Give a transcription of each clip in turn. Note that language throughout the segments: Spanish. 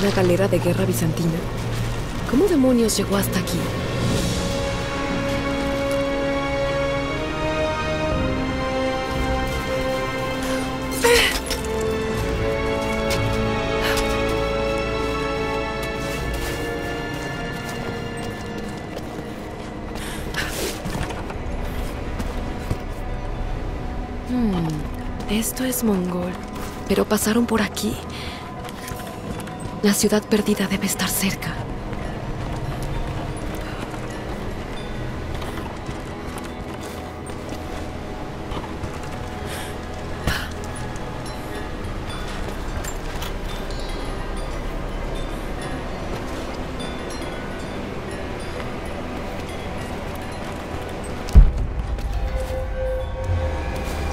una galera de guerra bizantina? ¿Cómo demonios llegó hasta aquí? Hmm, esto es mongol. Pero pasaron por aquí. La ciudad perdida debe estar cerca.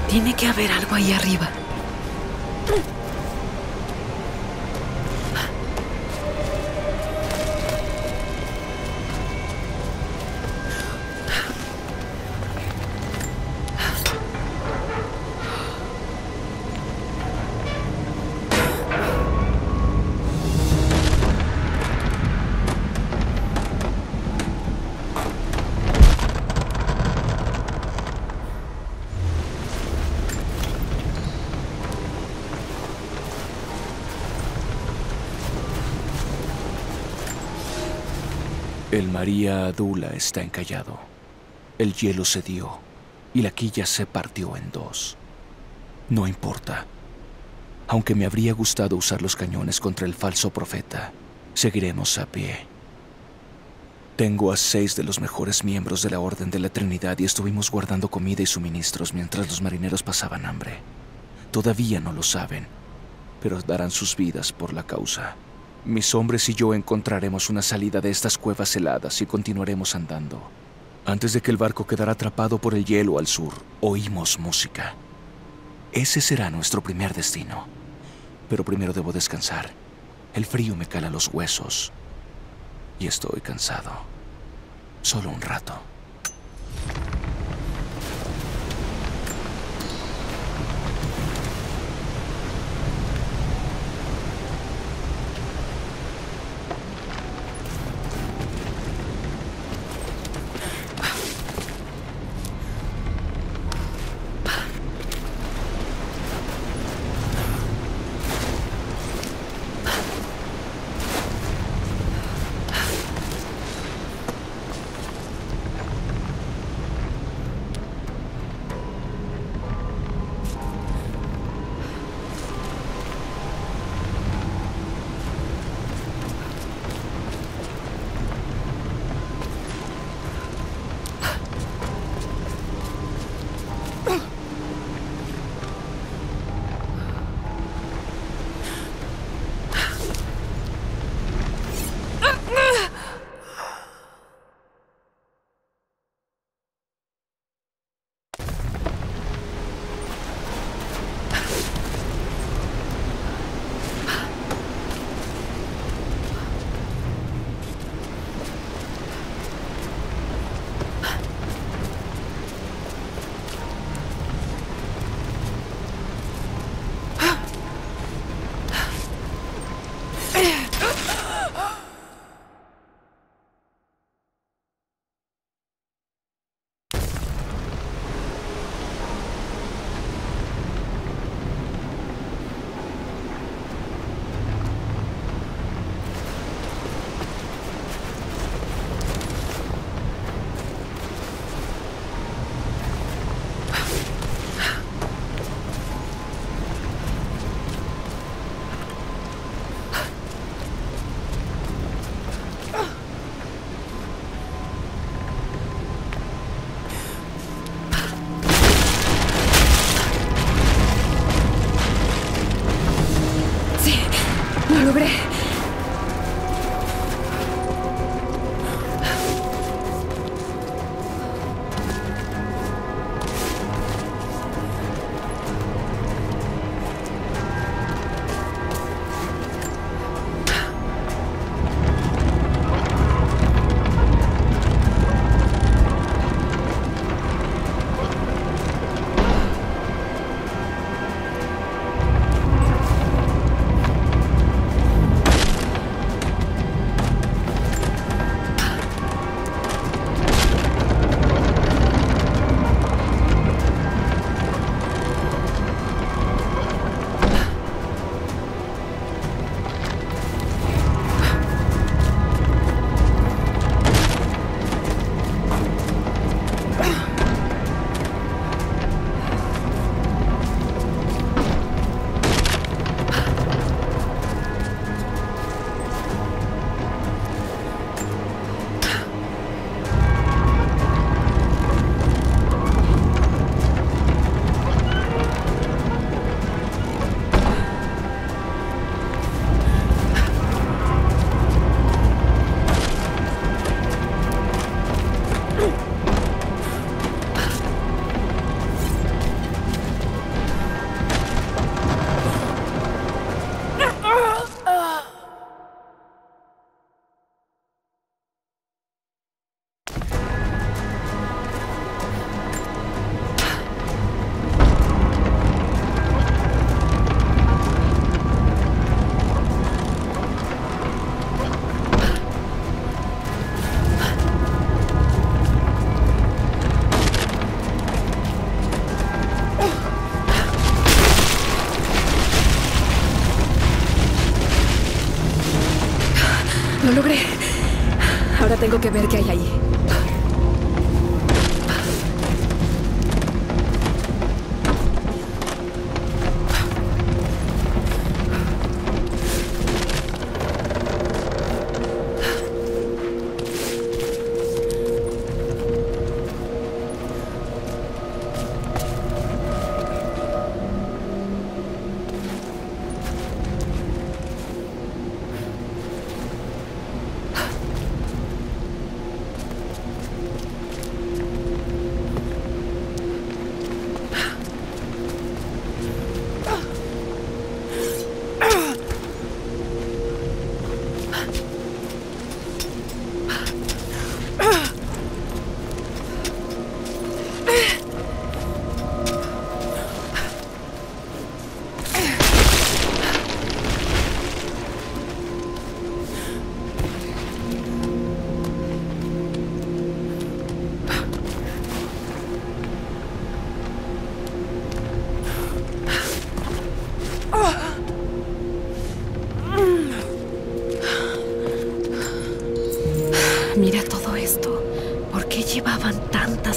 Tiene que haber algo ahí arriba. El María Adula está encallado. El hielo cedió y la quilla se partió en dos. No importa. Aunque me habría gustado usar los cañones contra el falso profeta, seguiremos a pie. Tengo a seis de los mejores miembros de la Orden de la Trinidad y estuvimos guardando comida y suministros mientras los marineros pasaban hambre. Todavía no lo saben, pero darán sus vidas por la causa. Mis hombres y yo encontraremos una salida de estas cuevas heladas y continuaremos andando. Antes de que el barco quedara atrapado por el hielo al sur, oímos música. Ese será nuestro primer destino. Pero primero debo descansar. El frío me cala los huesos. Y estoy cansado. Solo un rato.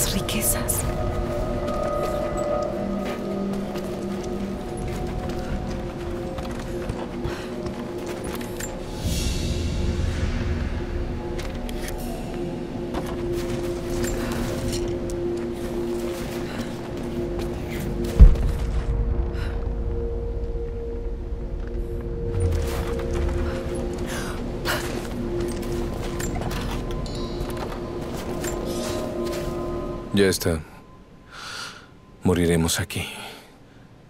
Riquezas? Ya está. Moriremos aquí.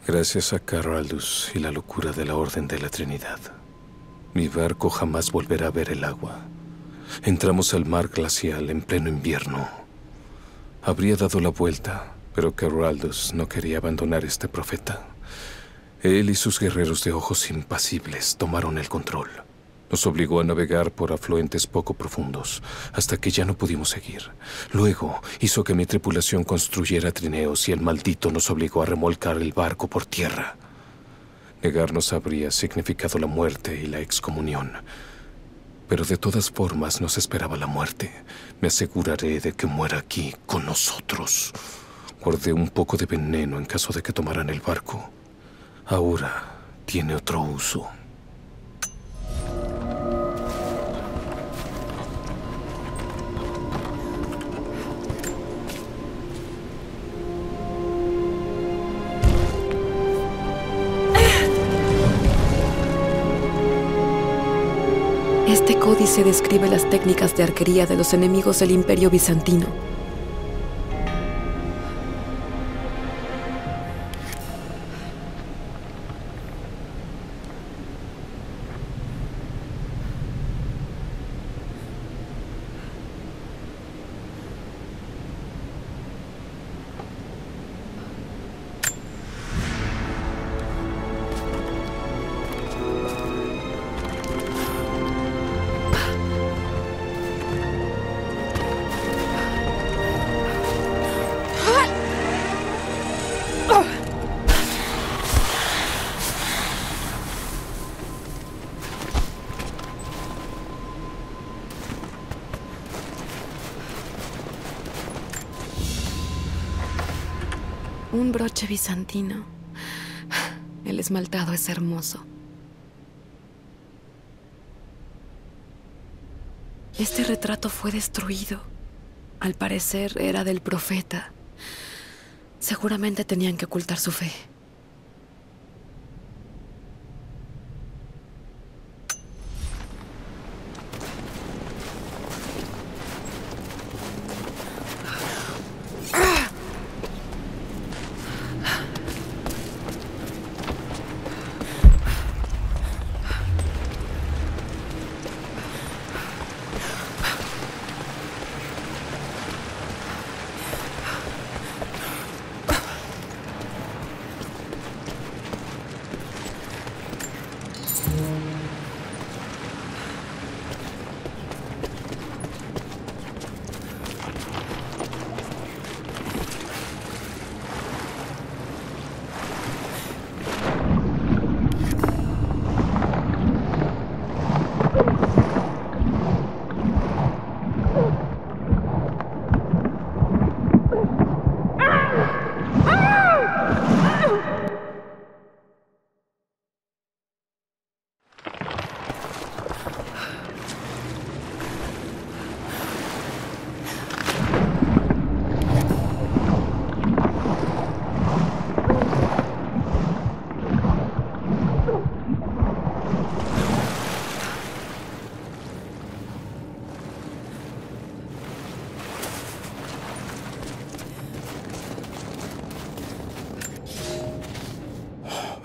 Gracias a Caraldus y la locura de la Orden de la Trinidad. Mi barco jamás volverá a ver el agua. Entramos al mar glacial en pleno invierno. Habría dado la vuelta, pero Caraldus no quería abandonar este profeta. Él y sus guerreros de ojos impasibles tomaron el control. Nos obligó a navegar por afluentes poco profundos, hasta que ya no pudimos seguir. Luego hizo que mi tripulación construyera trineos y el maldito nos obligó a remolcar el barco por tierra. Negarnos habría significado la muerte y la excomunión. Pero de todas formas nos esperaba la muerte. Me aseguraré de que muera aquí con nosotros. Guardé un poco de veneno en caso de que tomaran el barco. Ahora tiene otro uso. Códice describe las técnicas de arquería de los enemigos del Imperio Bizantino. Un broche bizantino. El esmaltado es hermoso. Este retrato fue destruido. Al parecer era del profeta. Seguramente tenían que ocultar su fe.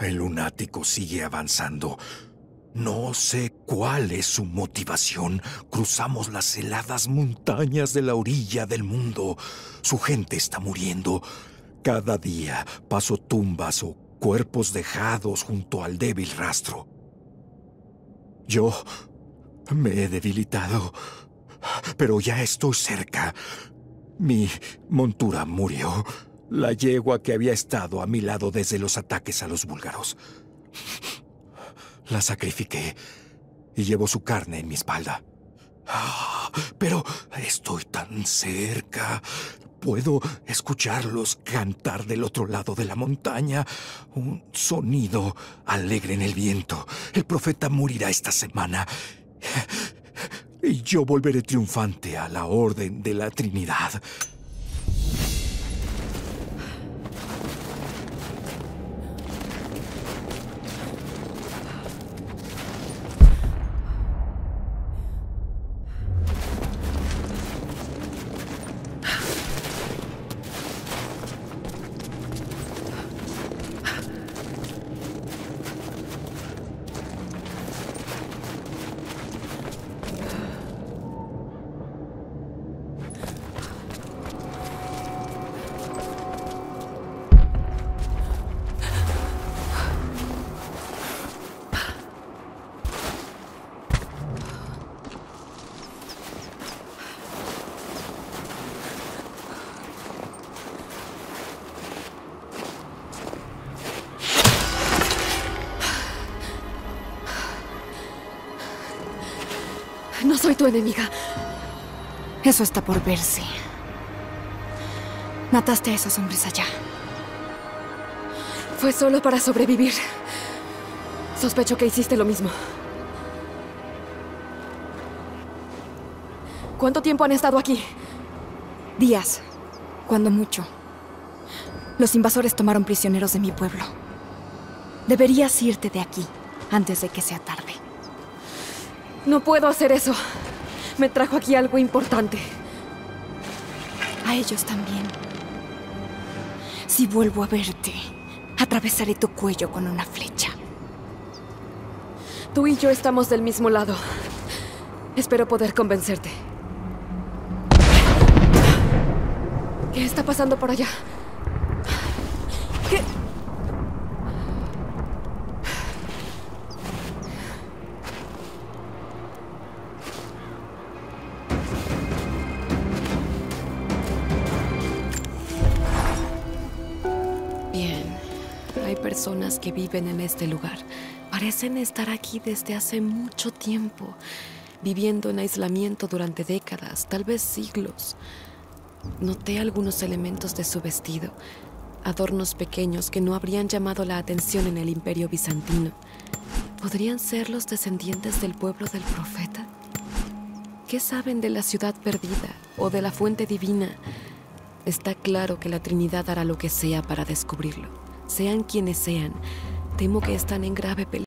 El lunático sigue avanzando. No sé cuál es su motivación. Cruzamos las heladas montañas de la orilla del mundo. Su gente está muriendo. Cada día paso tumbas o cuerpos dejados junto al débil rastro. Yo me he debilitado, pero ya estoy cerca. Mi montura murió. La yegua que había estado a mi lado desde los ataques a los búlgaros. La sacrifiqué y llevo su carne en mi espalda. Ah, pero estoy tan cerca. Puedo escucharlos cantar del otro lado de la montaña. Un sonido alegre en el viento. El profeta morirá esta semana. Y yo volveré triunfante a la orden de la Trinidad. Enemiga. Eso está por verse. Mataste a esos hombres allá. Fue solo para sobrevivir. Sospecho que hiciste lo mismo. ¿Cuánto tiempo han estado aquí? Días, cuando mucho. Los invasores tomaron prisioneros de mi pueblo. Deberías irte de aquí antes de que sea tarde. No puedo hacer eso. Me trajo aquí algo importante. A ellos también. Si vuelvo a verte, atravesaré tu cuello con una flecha. Tú y yo estamos del mismo lado. Espero poder convencerte. ¿Qué está pasando por allá? Viven en este lugar. Parecen estar aquí desde hace mucho tiempo, viviendo en aislamiento durante décadas, tal vez siglos. Noté algunos elementos de su vestido, adornos pequeños que no habrían llamado la atención en el imperio bizantino. ¿Podrían ser los descendientes del pueblo del profeta? ¿Qué saben de la ciudad perdida o de la fuente divina? Está claro que la Trinidad hará lo que sea para descubrirlo. Sean quienes sean, temo que están en grave peligro.